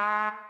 Ah. you.